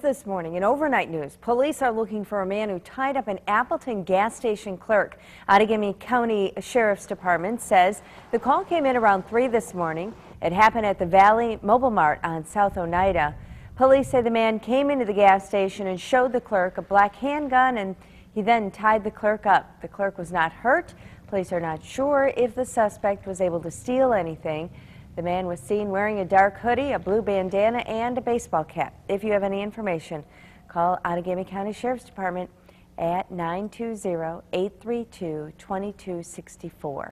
This morning in overnight news, police are looking for a man who tied up an Appleton gas station clerk. Outagamie County Sheriff's Department says the call came in around 3 this morning. It happened at the Valley Mobile Mart on South Oneida. Police say the man came into the gas station and showed the clerk a black handgun and he then tied the clerk up. The clerk was not hurt. Police are not sure if the suspect was able to steal anything. The man was seen wearing a dark hoodie, a blue bandana, and a baseball cap. If you have any information, call Outagamie County Sheriff's Department at 920-832-2264.